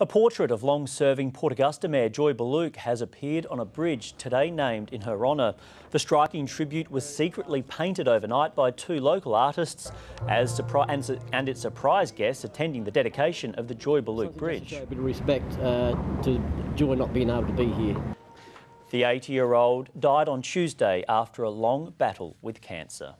A portrait of long-serving Port Augusta Mayor Joy Baluch has appeared on a bridge today named in her honour. The striking tribute was secretly painted overnight by two local artists as and, and its surprise guests attending the dedication of the Joy Baluch Bridge. a bit of respect uh, to Joy not being able to be here. The 80-year-old died on Tuesday after a long battle with cancer.